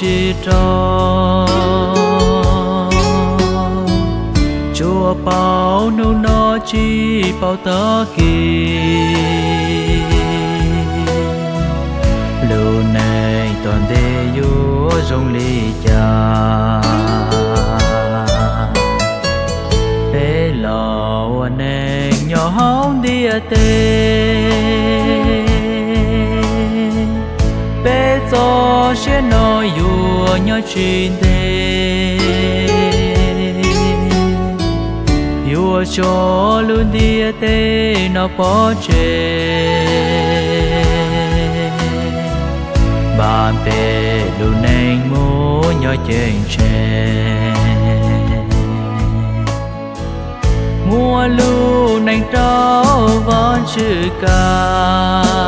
chi cho chùa bao nô nó chi bao tớ kỳ lưu này toàn đê yo rong ly cha. Bê lò anh em nhỏ hóng đi à tê. Có sẽ nói dù nhỏ chuyện thế. Dù cho luôn đi tê nó bỏ chê bạn tê luôn nên mô nhỏ chênh chênh mua luôn nên trao vón chữ ca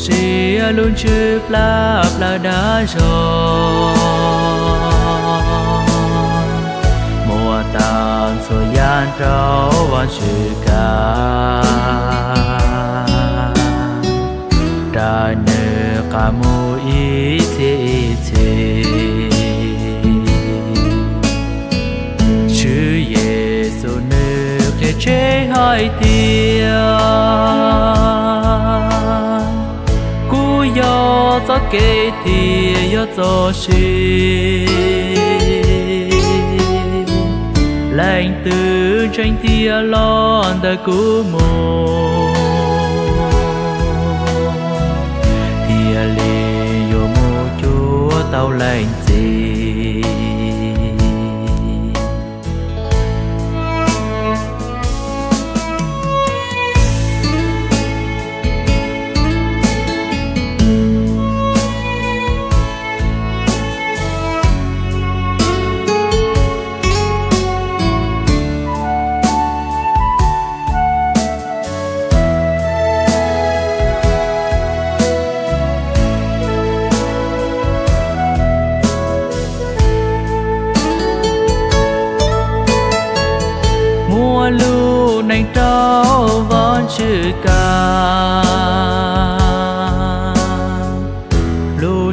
si xì luôn chữ bla bla đã rồi mùa tàn số gian trâu và chữ ca. Ra nơ ca mô ý thế ý thế. Chữ Giêsu nước để chế hai tiêu yo lành từ tranh tia lon đã cú mồ tia li yo mô chúa tao lành gì? ca lu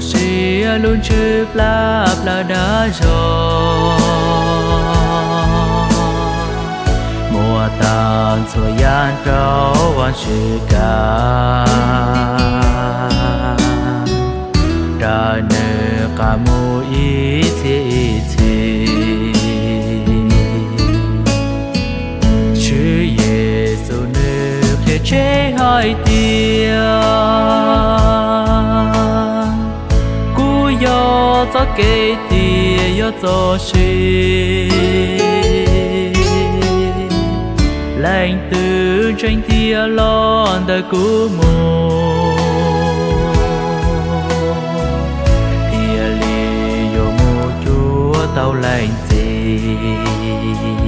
luôn chư pla pla đã rồi mùa tàn soi yan trâu wan chư ca. Ra nơ ca mô yên rơi tia cú yo cho kê tia yo cho shi lạnh từ tranh tia lon đã cú mùa tia li yo mùa chúa tao lạnh tia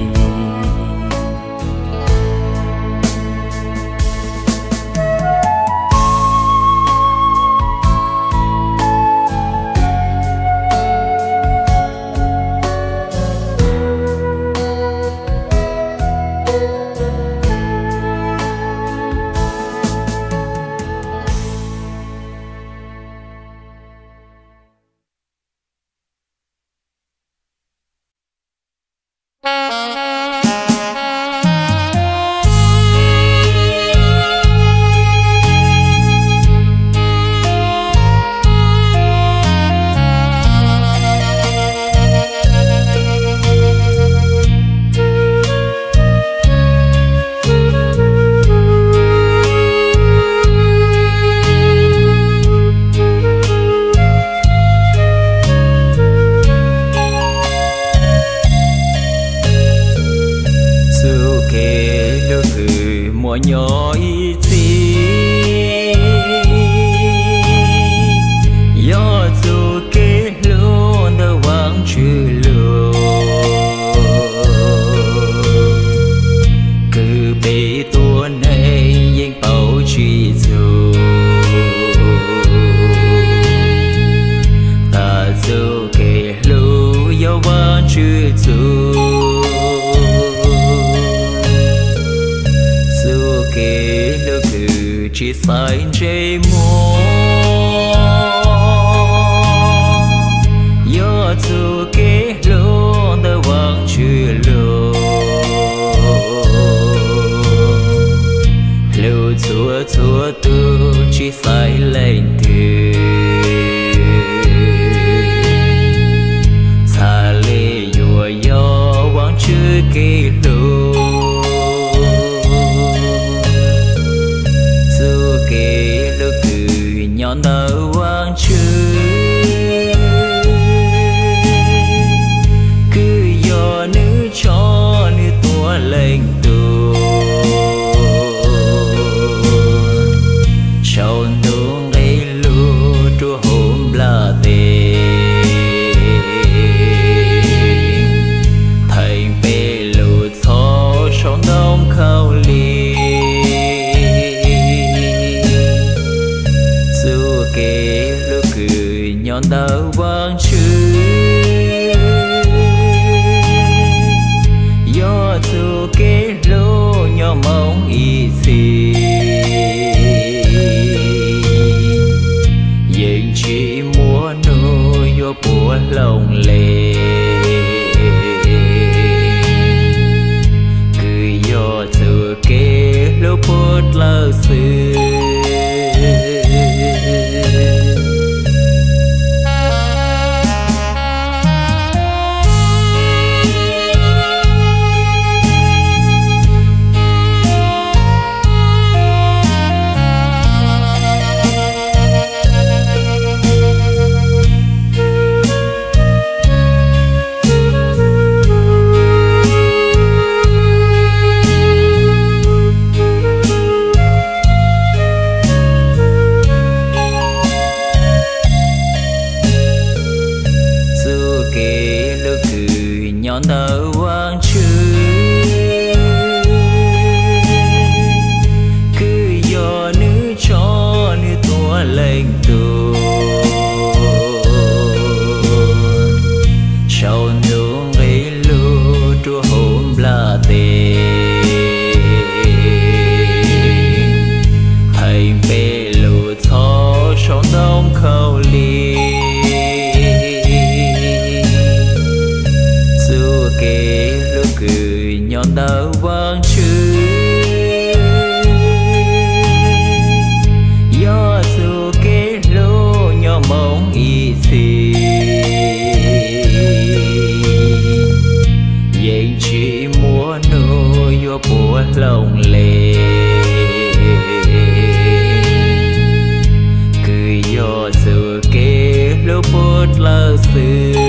phớt lờ xưa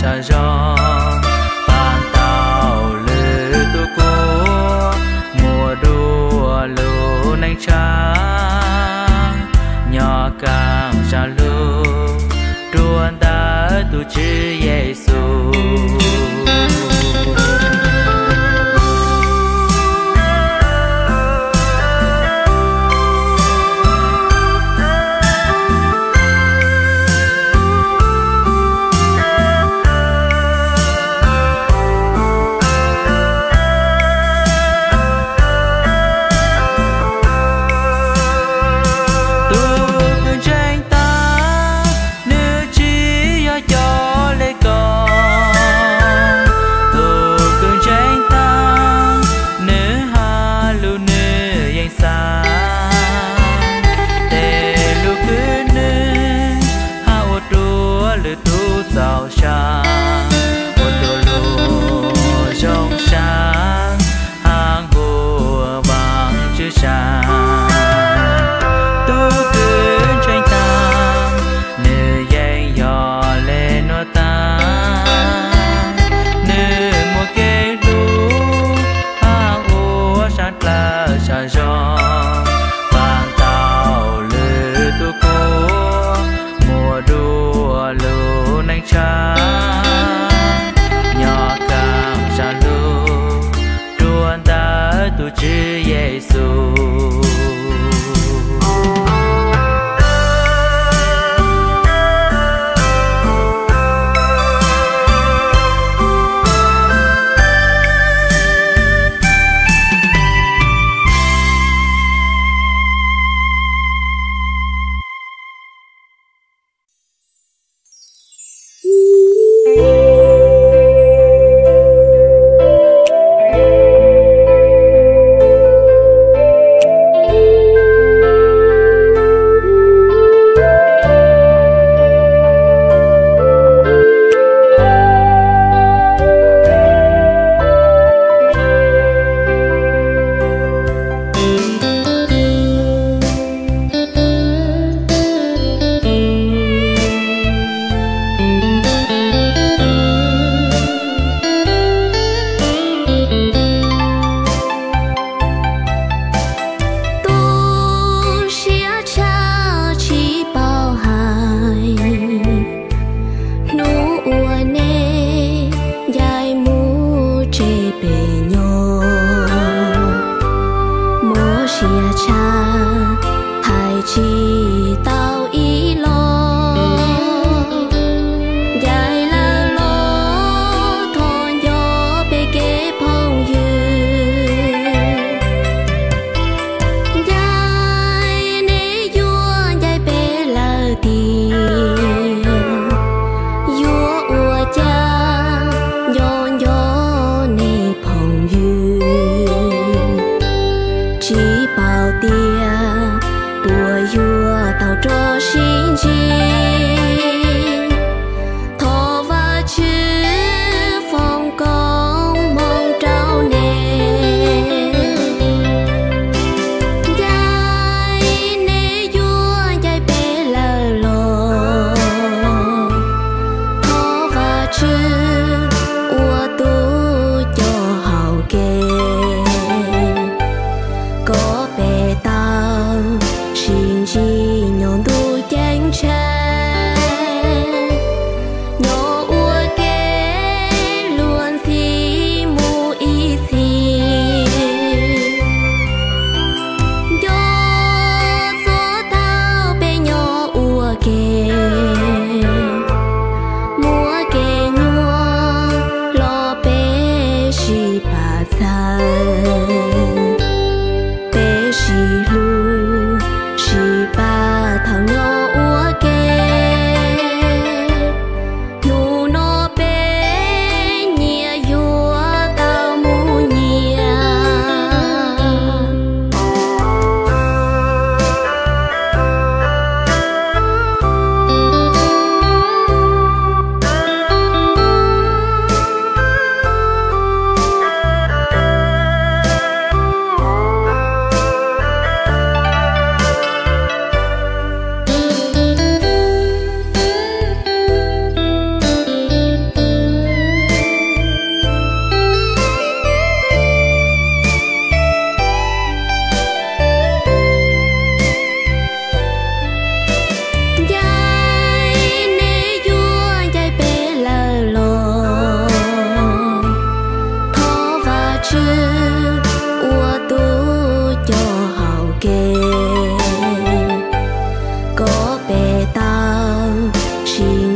山上，半岛绿多过，mùa đua lũ nanh trắng, nhỏ càng xa lũ, đua ta tu chữ Giêsu.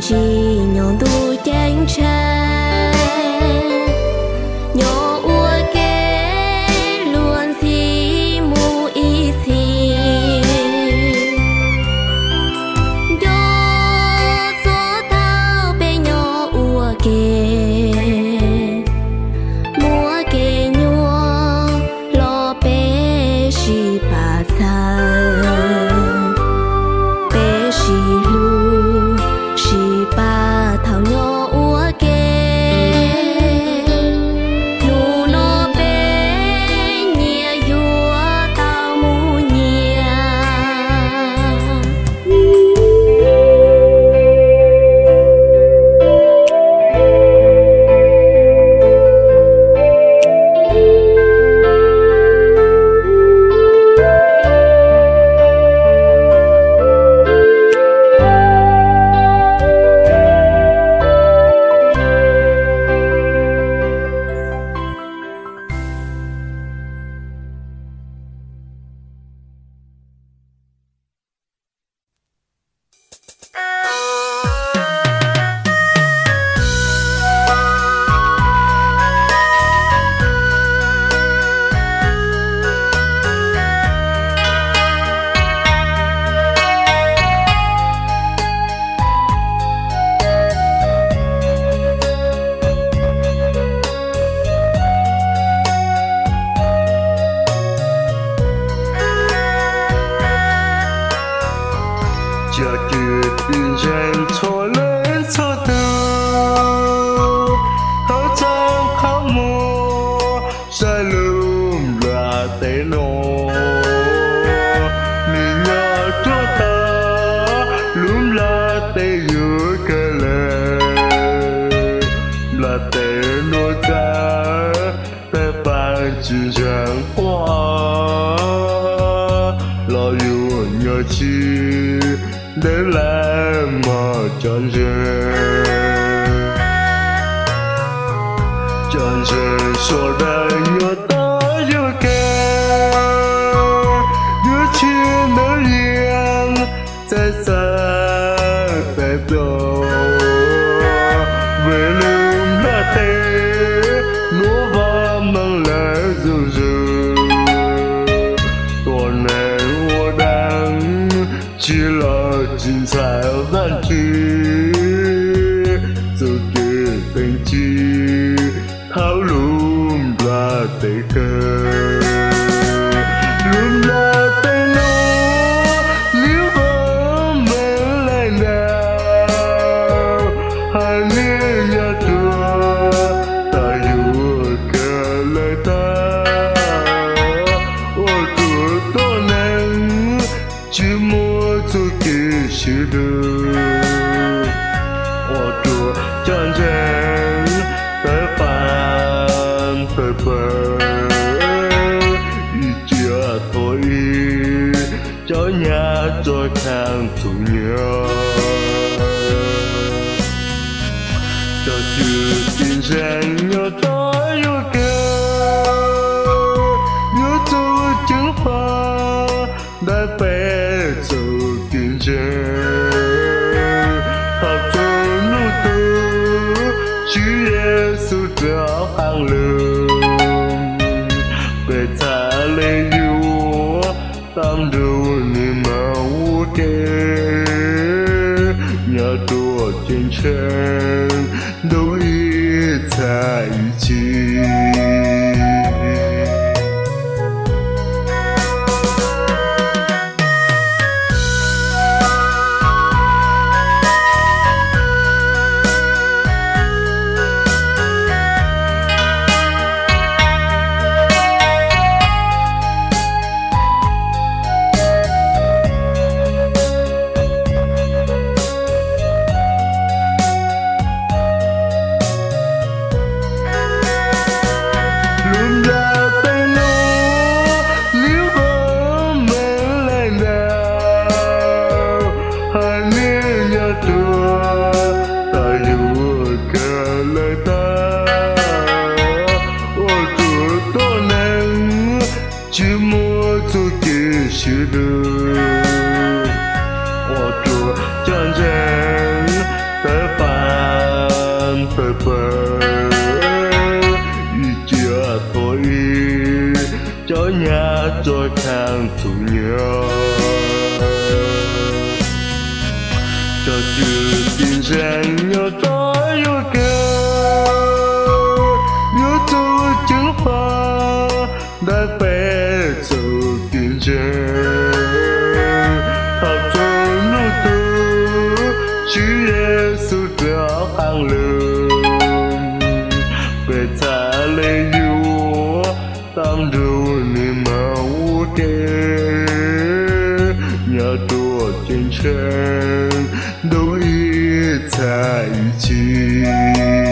心。nhớ chi để em mà trọn vẹn trọn vẹn rồi đây nhớ que segno toyo ke yutu chupa da pe su tinje ta tu nu tu chu yesu da hang lu pe ta le yu tam du ni ma wu ke nhà tua trên uh, 成都也在一起。